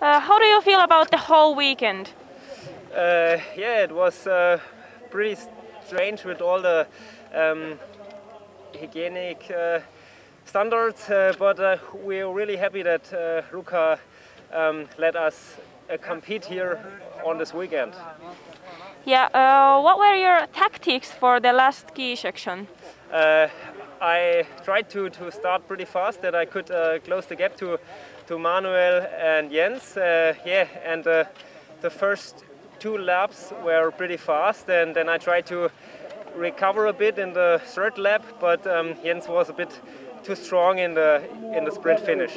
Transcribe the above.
Uh, how do you feel about the whole weekend? Uh, yeah, it was uh, pretty strange with all the um, hygienic uh, standards, uh, but uh, we're really happy that Ruka um, let us uh, compete here on this weekend. Yeah, uh, what were your tactics for the last ski section? Uh, I tried to, to start pretty fast that I could uh, close the gap to, to Manuel and Jens. Uh, yeah, and uh, the first two laps were pretty fast, and then I tried to recover a bit in the third lap, but um, Jens was a bit too strong in the in the sprint finish.